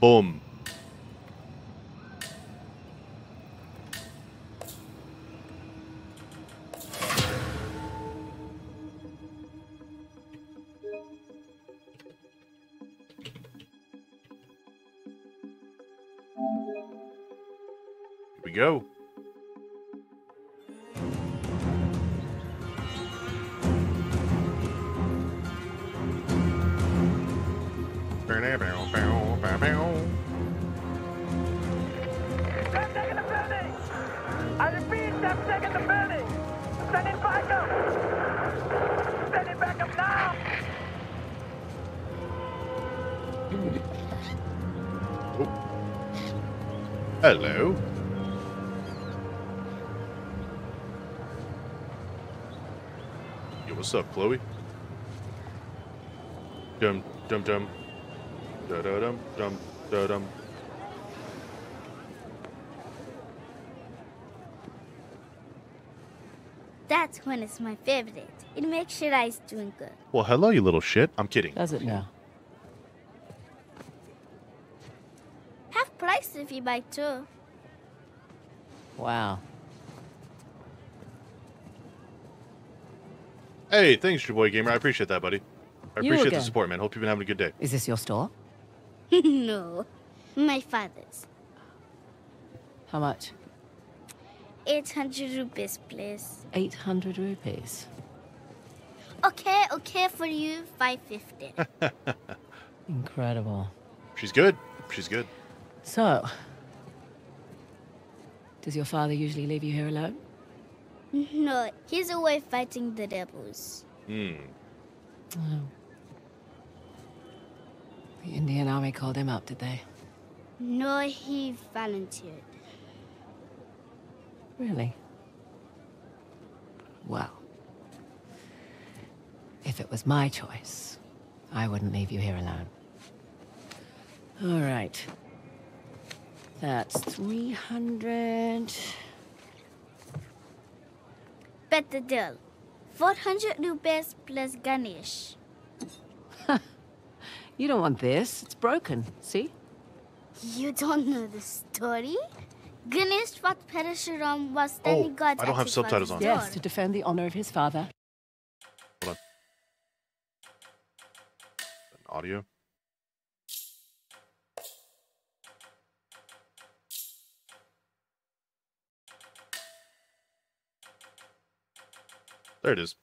Boom. Yo, what's up, Chloe? Dum dum dum. Da da dum dum da dum. That's when it's my favorite. It makes sure I is doing good. Well, hello, you little shit. I'm kidding. Does it now? Half price if you buy two. Wow. Hey, thanks, your boy gamer. I appreciate that, buddy. I You appreciate the support, man. Hope you've been having a good day. Is this your store? no, my father's. How much? 800 rupees, please. 800 rupees. Okay, okay for you, 550. Incredible. She's good. She's good. So, does your father usually leave you here alone? no, he's away fighting the devils. Hmm. Oh. The Indian army called him up, did they? No, he volunteered. Really? Well, if it was my choice, I wouldn't leave you here alone. All right. That's 300. Better deal. 400 rupees plus Ganesh. You don't want this. It's broken. See? You don't know the story? Ganesh fought Parashuram was oh, standing Oh, guard I don't have subtitles father's on. Yes, to defend the honor of his father. Hold on. Audio. There it is.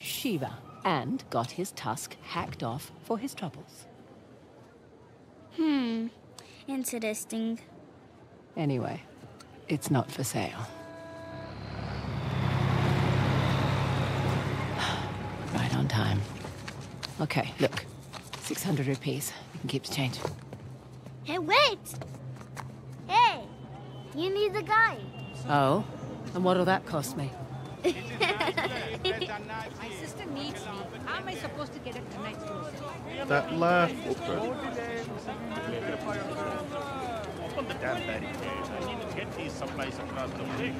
Shiva, and got his tusk hacked off for his troubles. Hmm. Interesting. Anyway, it's not for sale. right on time. Okay, look. 600 rupees. You can keep the change. Hey, wait! Hey! You need the guy. Oh? And what'll that cost me? My sister needs me. How am I supposed to get a tonight's grocery? That laugh. Oh. Open the damn barricades. I need to get these supplies across the bridge.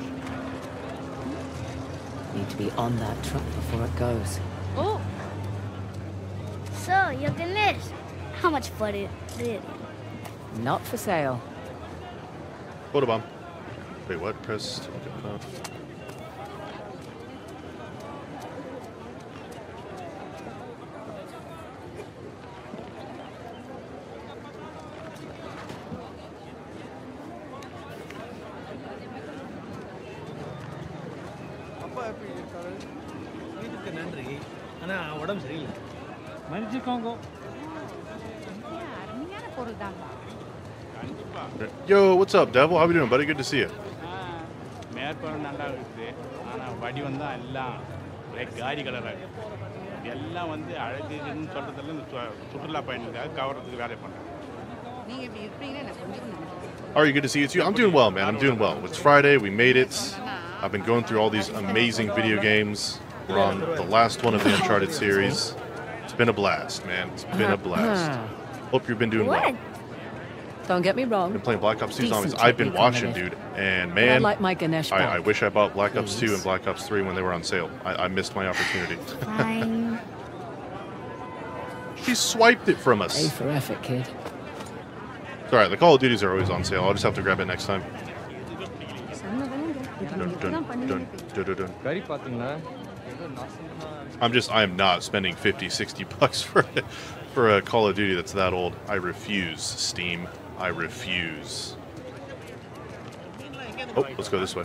Need to be on that truck before it goes. Oh! So, you're Ganesh. How much for it, really? Not for sale. Photobomb. Wait, what? Press. what's up, Devil? How we doing, buddy? Good to see you. மேற்பரம் நல்லா இருக்குது ஆனால் வடிவம் தான் எல்லாம் ஒரே காரி கலராக இருக்குது எல்லாம் வந்து அழகுன்னு சொல்கிறதெல்லாம் இந்த சு- சுற்றுலா பயணிகளுக்காக கவர்றதுக்கு வேலை பண்ணுறேன் நீங்க இப்படி இருப்பீங்கன்னு எனக்கு கொஞ்சம் நினைச்சேன் All right, good to see you too. I'm doing well, man. I'm doing well. It's Friday. We made it. I've been going through all these amazing video games. We're on the last one of the Uncharted series. It's been a blast, man. It's been a blast. Hope you've been doing well. Don't get me wrong. Been playing Black Ops 2 Zombies. I've been watching, dude, and man, I like my Ganesh. I, I, wish I bought Black Ops 2 and Black Ops 3 when they were on sale. I, I missed my opportunity. Fine. she swiped it from us. A for effort, kid. It's all right. The Call of Duties are always on sale. I'll just have to grab it next time. I'm just, I am not spending 50, 60 bucks for, for a Call of Duty that's that old. I refuse Steam. I refuse. Oh, let's go this way.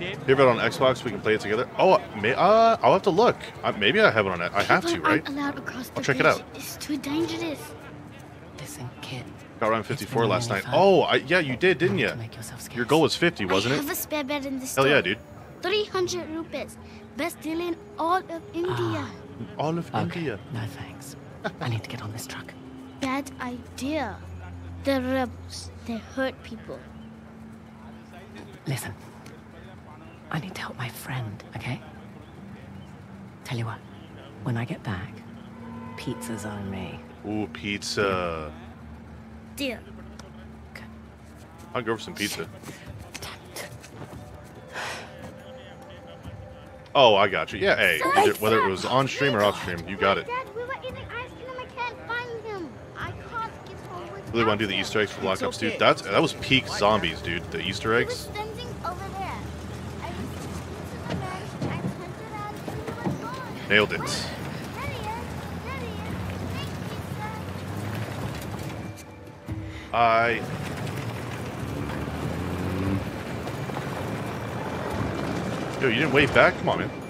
You have it on Xbox? We can play it together. Oh, may, uh, I'll have to look. Uh, maybe I have it on it. I have to, right? aren't allowed across the I'll check it out. It's too dangerous. Listen, kid. Got around 54 last night. fun. Oh, I, yeah, you did, didn't you? Make yourself scarce. Your goal was 50, wasn't have it? a spare bed in the Hell store. yeah, dude. 300 rupees. Best deal in all of India. All of Okay. India. No thanks. I need to get on this truck. Bad idea. The rebels, they hurt people. Listen. I need to help my friend, okay? Tell you what, when I get back, pizza's on me. Ooh, pizza. Deal. I'll go for some pizza. Oh, I got you. Yeah, hey, either, whether it was on stream or off stream, you got it. Dad, we were eating ice cream. I can't find him. I can't get home with Really want to do the Easter eggs for Black Ops 2? That's that was peak zombies, dude. The Easter eggs. standing over there. I was to the bench. I turned around and he was gone. Nailed it. There he is. There he is. Thank you, sir. I. Yo, you didn't wave back? Come on, man.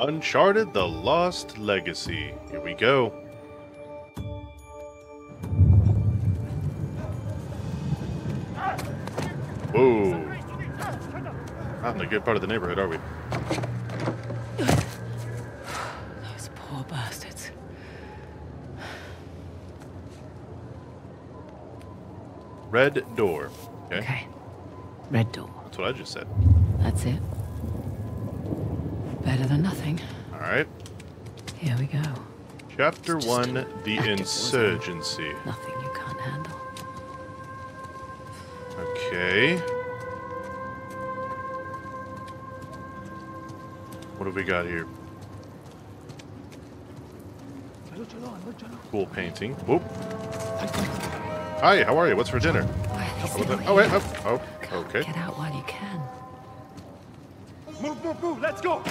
Uncharted The Lost Legacy. Here we go. Whoa. Not in a good part of the neighborhood, are we? Those poor bastards. Red door. Okay. Okay. Red door. That's what I just said. That's it. Better than nothing. All right. Here we go. Chapter Just 1 The active war zone. Insurgency. Nothing you can't handle. Okay. What have we got here? Cool painting. Whoop. Hi, how are you? What's for dinner? Why are they Oh, still oh, wait. Oh, oh, okay. Get out while you can. Move, move, move. Let's go.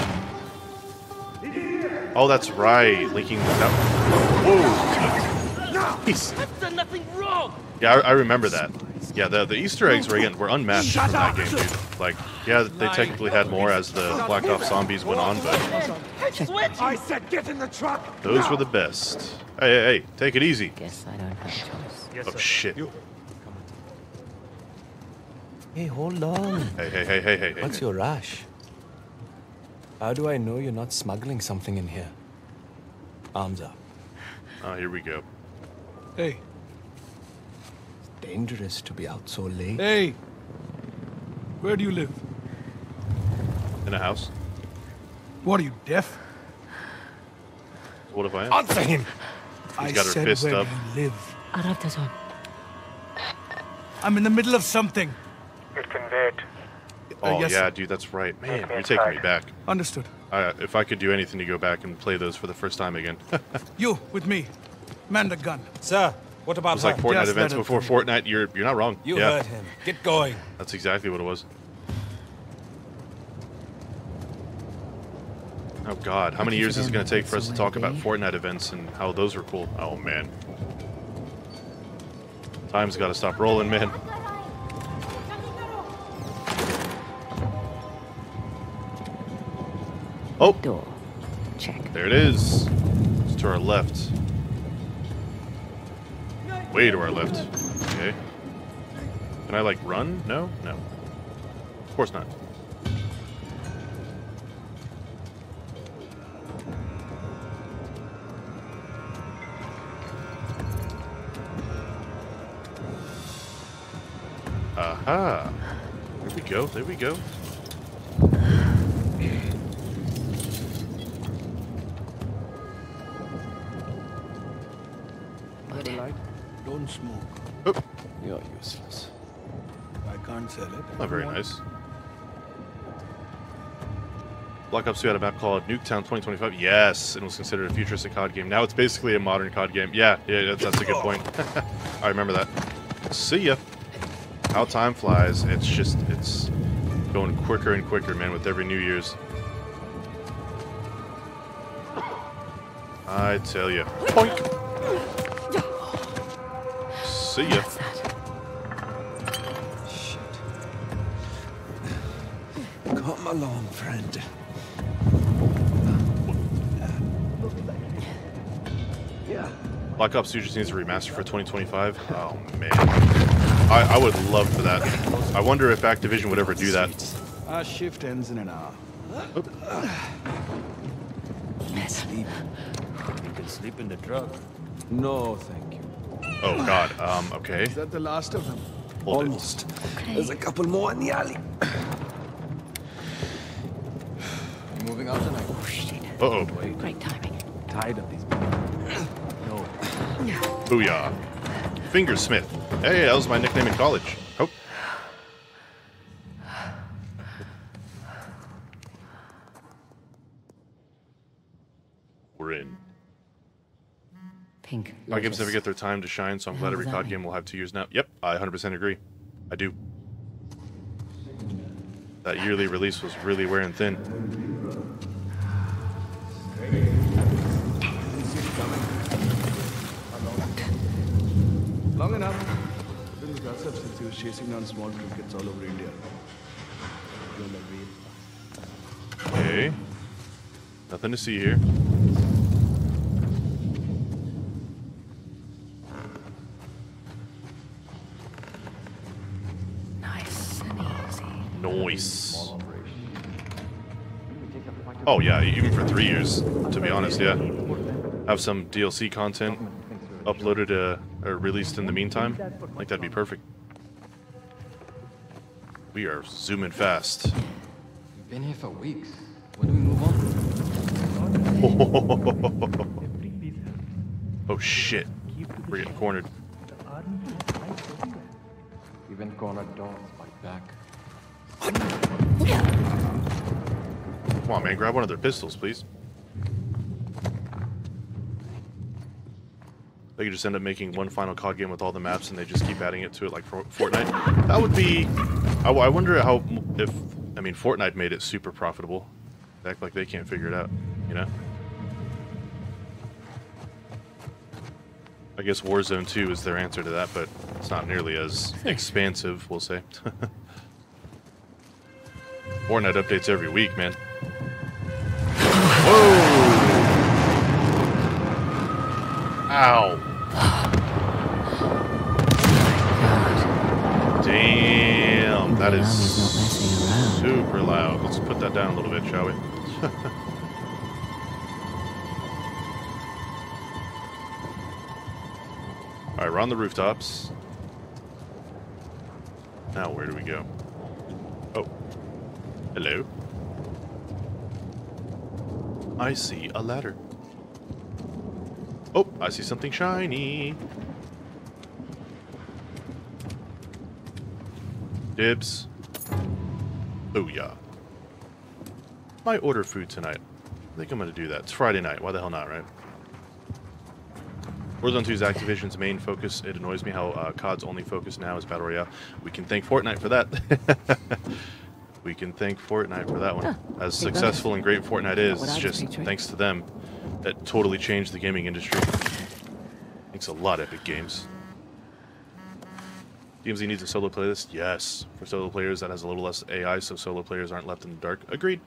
Oh, that's right. Linking that. Whoa. Jeez. I've done nothing wrong. Yeah, I, I remember that. Yeah, the, the Easter eggs were again were unmatched from that game, dude. Like, yeah, they technically had more as the Black Ops Zombies went on, but I said get in the truck. those were the best. Hey, hey, hey, take it easy. Guess I don't have a choice. Oh shit. Hey, hold on. Hey, hey, hey, hey, hey, hey. What's your rush? How do I know you're not smuggling something in here? Arms up. Oh, here we go. Hey, It's Dangerous to be out so late. hey. Where do you live? In a house. What are you, deaf? What if I am? Answer him! I got her said fist where up. you live. Aravdazon. I'm in the middle of something. It can wait. Uh, oh yes, yeah, sir. dude, that's right. Man, Okay, you're taking me back. Understood. I, if I could do anything to go back and play those for the first time again. You, with me. Man the gun. Sir, what about It was like? Fortnite Yes, events before. Fortnite. You're you're not wrong. You yeah, heard him. Get going. that's exactly what it was. Oh God, how many years is it going to take for us to talk to about. Fortnite events and how those were cool? Oh man, time's got to stop rolling, man. Oh, Door. Check. there it is. It's to our left. Way to our left. Okay. Can I like run? No, no. Of course not. Aha. There we go. There we go. Don't smoke. Oh, You're useless. I can't sell it. not very nice. Black Ops 2 had a map called Nuketown 2025. Yes, and was considered a futuristic COD game. Now it's basically a modern COD game. Yeah, yeah, that's, that's a good point. I remember that. See ya. How time flies. It's just, it's going quicker and quicker, man, with every New Year's. I tell you. Poink. See ya. What's? Come along, friend. Yeah. Black Ops 2 just needs a remaster for 2025. Oh man, I, I would love for that. I wonder if Activision would ever do that. Our shift ends in an hour. Oh. Sleep. You can sleep in the truck. No, thank you. Oh god. Um. Okay. Is that the last of them? Hold it. Almost. There's a couple more in the alley. you moving out tonight? Oh, shit. Uh oh. Great timing. Tired of these. No. Booyah. Fingersmith. Hey, that was my nickname in college. Oh. We're in. Pink. My games never get their time to shine, so I'm glad every COD mean? game will have two years now. Yep, I 100% agree. I do. That yearly release was really wearing thin. Long enough. Been with Asav since he was chasing down small crickets all over India. Don't. Okay. Nothing to see here. Oh yeah, even for three years, to be honest, yeah. Have some DLC content uploaded uh, or released in the meantime. I think that'd be perfect. We are zooming fast. We've been here for weeks. When do we move on? oh shit. We're getting cornered. We've been cornered, don't back. Come on, man, grab one of their pistols, please. They could just end up making one final COD game with all the maps, and they just keep adding it to it like Fortnite. That would be. I wonder how if I mean Fortnite made it super profitable. They act like they can't figure it out, you know. I guess Warzone 2 is their answer to that, but it's not nearly as expansive, we'll say. Fortnite updates every week, man. Ow! Damn, that is he's not messing around. super loud. Let's put that down a little bit, shall we? Alright, we're on the rooftops. Now, where do we go? Oh. Hello. I see a ladder. Oh, I see something shiny. Dibs. Booyah. Might order food tonight. I think I'm gonna do that. It's Friday night. Why the hell not, right? Warzone 2 is Activision's main focus. It annoys me how uh, COD's only focus now is Battle Royale. We can thank Fortnite for that. we can thank Fortnite for that one. Huh. As successful and great Fortnite is, it's just thanks to them that totally changed the gaming industry. Thanks a lot, of Epic Games. DMZ needs a solo playlist? Yes. For solo players, that has a little less AI, so solo players aren't left in the dark. Agreed.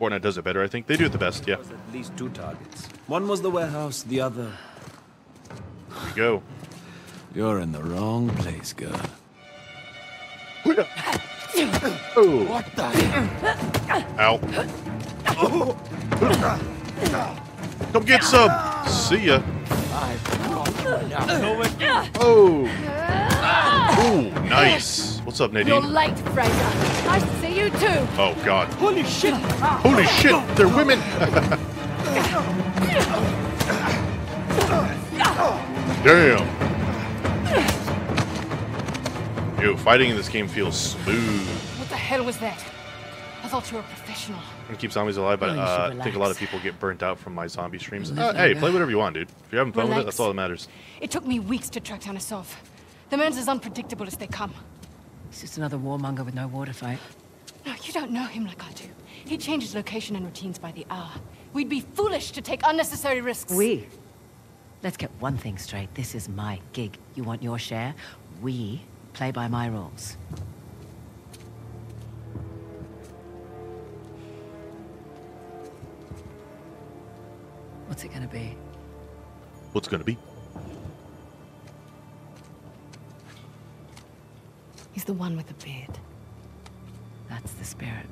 Fortnite does it better, I think. They do it the best, yeah. was at least two targets. One was the warehouse, the other. Here we go. You're in the wrong place, girl. Oh. What the? Ow. Come get some. See ya. Oh. Ooh, nice. What's up, You're late, Frazer. Nice to see you too. Oh, God. Holy shit. Holy shit. They're women. Damn. Yo, fighting in this game feels smooth. What the hell was that? I thought you were a professional. and keep zombies alive, but uh, I think a lot of people get burnt out from my zombie streams. Uh, hey, play whatever you want, dude. If you're having fun with it, that's all that matters. It took me weeks to track down Asav. The man's as unpredictable as they come. He's just another warmonger with no water fight. No, you don't know him like I do. He changes location and routines by the hour. We'd be foolish to take unnecessary risks. We. Let's get one thing straight. This is my gig. You want your share? We play by my rules. What's it gonna be? What's gonna be? He's the one with the beard. That's the spirit.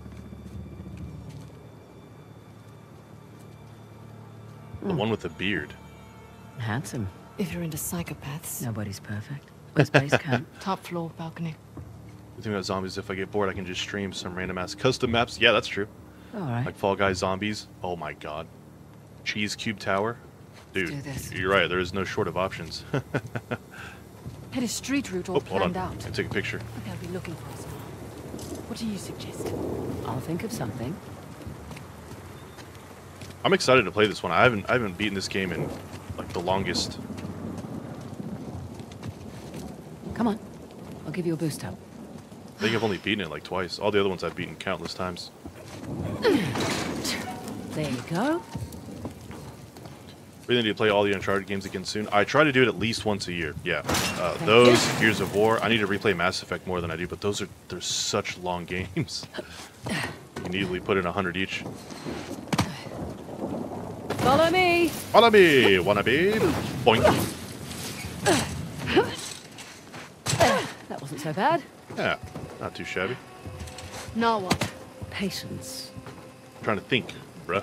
The one with the beard. Handsome. If you're into psychopaths. Nobody's perfect. Where's base camp? Top floor, balcony. The thing about zombies, if I get bored, I can just stream some random ass custom maps. Yeah, that's true. All right. Like Fall Guys Zombies. Oh my god. Cheese Cube Tower. Dude, you're right. There is no short of options. Had a street route all oh, hold on. planned out. I take a picture. They'll be looking for us. What do you suggest? I'll think of something. I'm excited to play this one. I haven't I haven't beaten this game in like the longest. Come on. I'll give you a boost up. I think I've only beaten it like twice. All the other ones I've beaten countless times. There you go. Really need to play all the Uncharted games again soon. I try to do it at least once a year. Yeah, uh, those Gears of War. I need to replay Mass Effect more than I do, but those are they're such long games. you can easily put in a hundred each. Follow me. Follow me, wannabe. Boink. That wasn't so bad. Yeah, not too shabby. Now what? Patience. trying to think, bruh.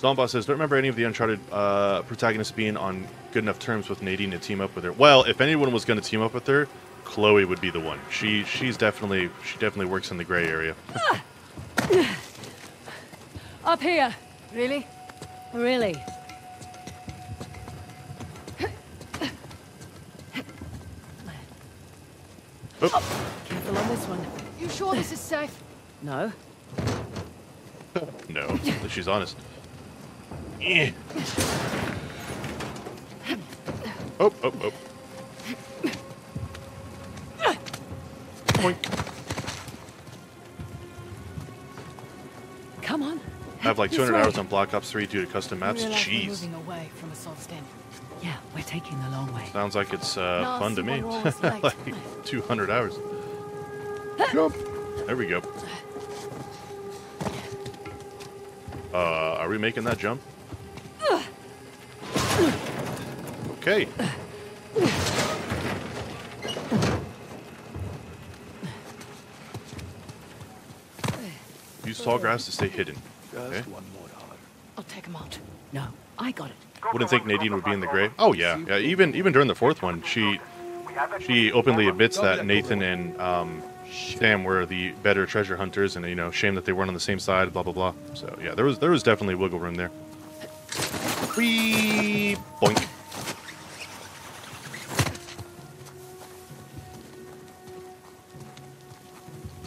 Zomboss says, don't remember any of the Uncharted uh, protagonists being on good enough terms with Nadine to team up with her. Well, if anyone was going to team up with her, Chloe would be the one. She she's definitely she definitely works in the gray area. Up here. Really? Really? Oh, Careful on this one. You sure this is safe? No. no, she's honest. Eh. Oh, oh, oh. Boink. Come on. I have like 200 hours on Black Ops 3 due to custom maps. Realize we're Jeez. moving away from Asav's den. Yeah, we're taking the long way. Sounds like it's uh, No, fun to me. we're always late. like 200 hours. Jump. There we go. Uh, are we making that jump? Okay. Use tall grass to stay hidden. Okay. Just one more hour. I'll take him out. No, I got it. Wouldn't think Nadine would be in the grave. Oh yeah, yeah. Even even during the fourth one, she she openly admits that Nathan and um, Sam were the better treasure hunters, and you know, shame that they weren't on the same side. Blah blah blah. So yeah, there was there was definitely wiggle room there. Whee! Boink.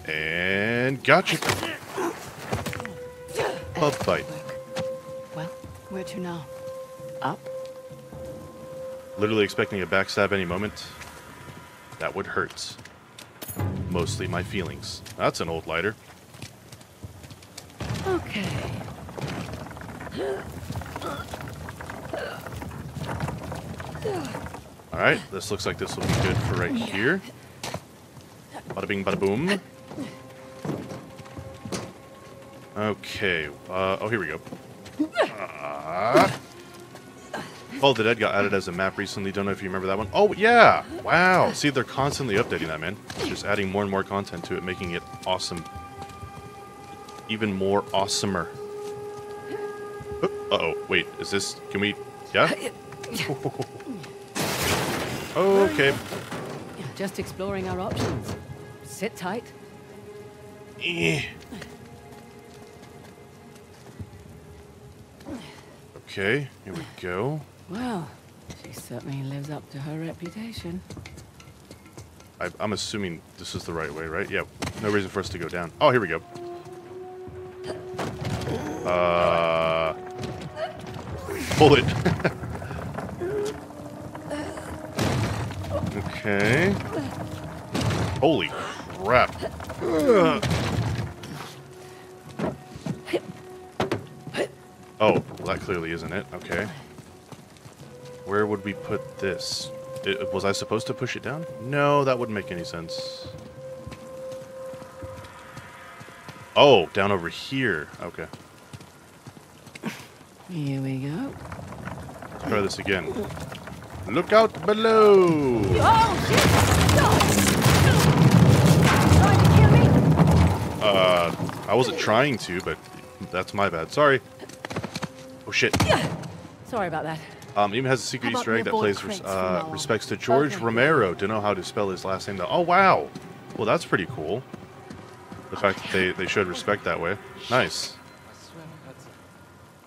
And gotcha. Pub fight. Well, where to now? Up. Literally expecting a backstab any moment. That would hurt. Mostly my feelings. That's an old lighter. Okay. Alright, this looks like this will be good for right here. Bada bing, bada boom. Okay, uh, oh, here we go. Oh, the Dead got added as a map recently. Don't know if you remember that one. Oh, yeah! Wow! See, they're constantly updating that, man. Just adding more and more content to it, making it awesome. Even more awesomer. Oh, Uh-oh, wait, is this... Can we... Yeah? Okay. Just exploring our options. Sit tight. Eh. Okay, here we go. Well, she certainly lives up to her reputation. I, I'm assuming this is the right way, right? Yeah, no reason for us to go down. Oh, here we go. Uh, bullet. okay. Holy crap. Clearly isn't it. Okay. Where would we put this? It, was I supposed to push it down? No, that wouldn't make any sense. Oh, down over here. Okay. Here we go. Let's try this again. Look out below! Oh, shit! Uh, I wasn't trying to, but that's my bad. Sorry. Oh shit. Sorry about that. Um, even has a secret Easter egg that plays uh, respects to George Okay. Romero. To know how to spell his last name, though. Oh wow. Well, that's pretty cool. The fact that they they showed respect that way. Nice.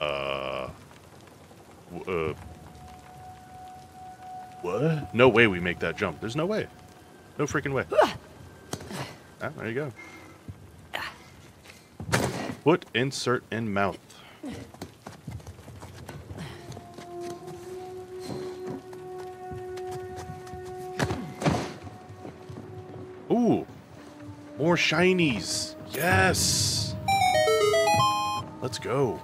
Uh. Uh. What? No way we make that jump. There's no way. No freaking way. Ah, there you go. Foot insert in mouth. Ooh, more shinies. Yes. Let's go.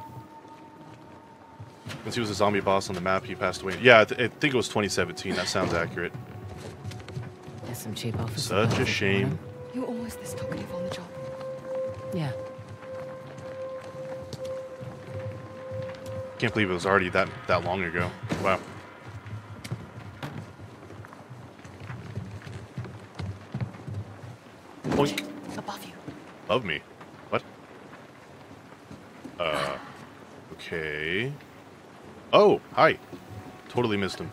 Since he was a zombie boss on the map, he passed away. Yeah, I, th- I think it was 2017. That sounds accurate. There's some cheap offers. Such a shame. You're always this talkative on the job. Yeah. Can't believe it was already that that long ago. Wow. Boink. Above you. Love me. What? Uh. Okay. Oh, hi. Totally missed him.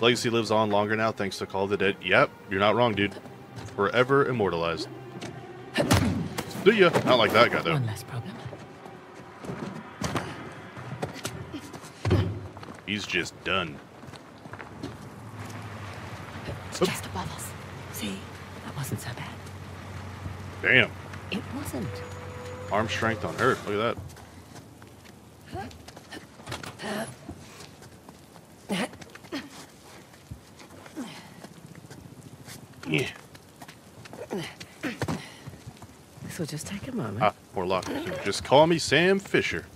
Legacy lives on longer now thanks to Call of the Dead. Yep, you're not wrong, dude. Forever immortalized. Do ya? Not like that guy, though. One less problem. He's just done. It's just above us. See, wasn't so bad. Damn. It wasn't. Arm strength on her. Look at that. Yeah. This will just take a moment. Ah, more luck. Just call me Sam Fisher.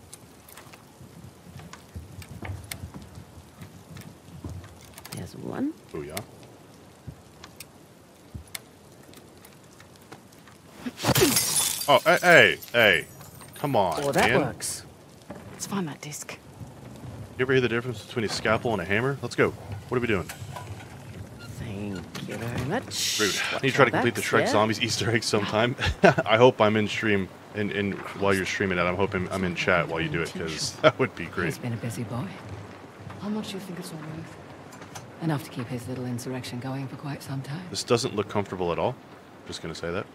There's one. Booyah. Oh, hey, hey, hey. Come on, Oh, that man. works. Let's find that disc. You ever hear the difference between a scalpel and a hammer? Let's go. What are we doing? Thank you very much. Rude. I need to try to complete the Shrek yeah? Zombies Easter egg sometime. I hope I'm in stream and, and while you're streaming it. I'm hoping I'm in chat while you do it because that would be great. He's been a busy boy. How much do you think it's all worth? Enough to keep his little insurrection going for quite some time. This doesn't look comfortable at all. Just gonna say that.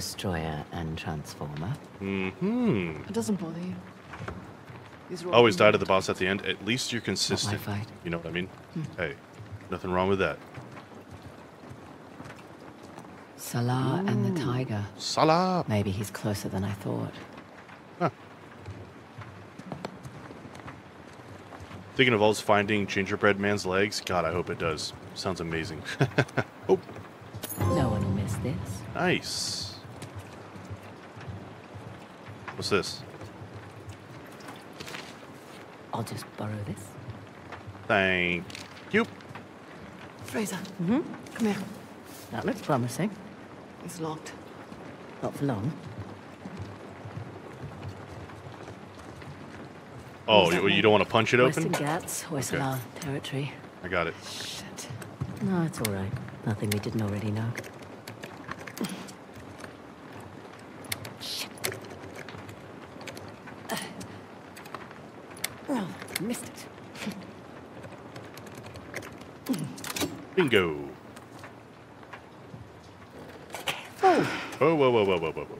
Destroyer and Transformer. Mm-hmm. It doesn't bother you. These Always die to the boss at the end. At least you're consistent. fight. You know what I mean? Hmm. Hey, nothing wrong with that. Sala and the Tiger. Sala. Maybe he's closer than I thought. Thinking of Oz finding Gingerbread Man's legs? God, I hope it does. Sounds amazing. oh, No one will miss this. nice. What's this? I'll just borrow this. Thank you. Frazer, Mm-hmm. come here. That looks promising. It's locked. Not for long. Oh, you, you don't want to punch it open? Western open? Ghats, Hoysala territory. I got it. Shit. No, it's all right. Nothing we didn't already know. Shit. Oh, missed it. Bingo. Oh, Whoa, whoa, whoa, whoa, whoa, whoa, whoa.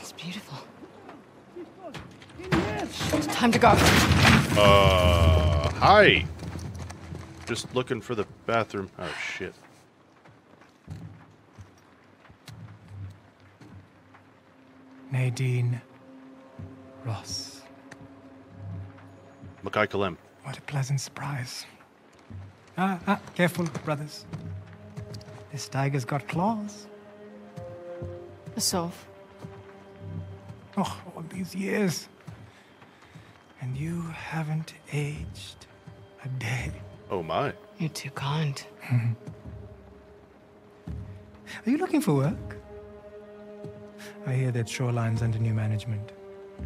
It's beautiful. Time to go. Uh, hi. Just looking for the bathroom. Oh shit. Nadine Ross. Makai Kalem. What a pleasant surprise. Ah, ah, careful, brothers. This tiger's got claws. Asav. Oh, all these years. And you haven't aged a day. Oh my. You're too kind. Are you looking for work? I hear that Shoreline's under new management.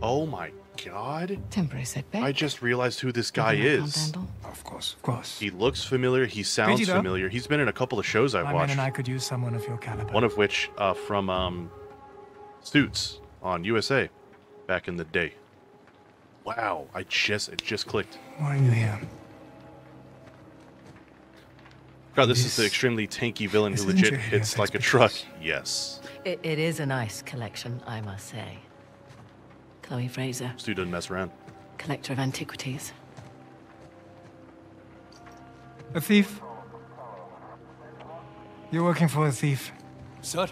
Oh my god. Temporary setback. I just realized who this guy Nothing I can't is. Of course, of course. He looks familiar. He sounds Vegeta. familiar. He's been in a couple of shows I've My men watched. and I could use someone of your caliber. One of which uh, from um, Suits on USA back in the day. Wow, I just it just clicked. Why are you here? God, this is the extremely tanky villain who legit hits like a truck. Yes, It, it is a nice collection, I must say. Chloe Frazer, Stu doesn't mess around. collector of antiquities. A thief? You're working for a thief. Sir,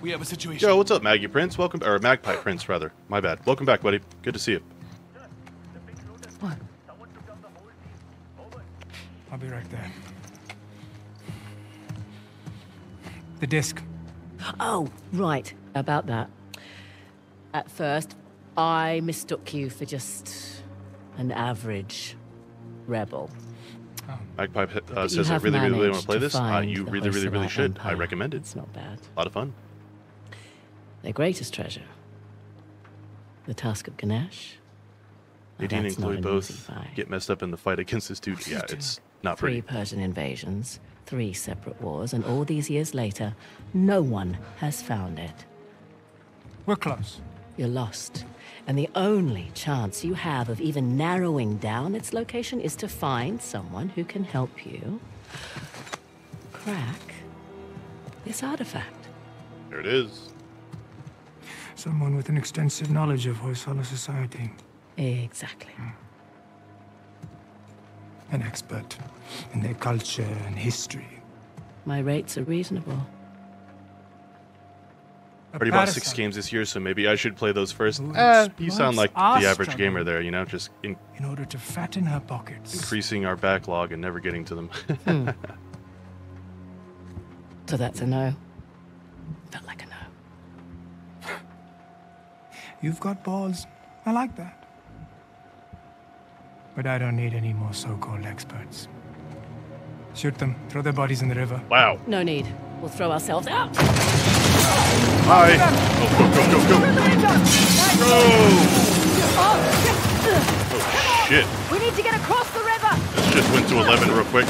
we have a situation. Yo, what's up, Maggie Prince? Welcome, or Magpie Prince rather. My bad. Welcome back, buddy. Good to see you. What? I'll be right there. The disc. Oh, right, about that. At first, I mistook you for just an average rebel. Magpie uh, But you says I really, really, really want to play to this. Uh, you really, really, really Hoysala should. I recommend it. It's not bad. A lot of fun. Their greatest treasure. The task of Ganesh. Now, Nadine that's and not Chloe both get messed up in the fight against this dude. Yeah, it's not Three pretty. Persian invasions, three separate wars, and all these years later, no one has found it. We're close. You're lost. And the only chance you have of even narrowing down its location is to find someone who can help you crack this artifact. There it is. Someone with an extensive knowledge of Hoysala society. Exactly. An expert in their culture and history. My rates are reasonable. A Already bought six games this year, so maybe I should play those first. Who Eh, you sound like the average gamer there, you know, just in- In order to fatten her pockets. increasing our backlog and never getting to them. Hmm. So that's a no. Felt like a no. You've got balls. I like that. But I don't need any more so-called experts. Shoot them. Throw their bodies in the river. wow. No need. We'll throw ourselves out. Hi. Go, go, go, go, go. Oh, shit. We need to get across the river. This just went to 11 real quick.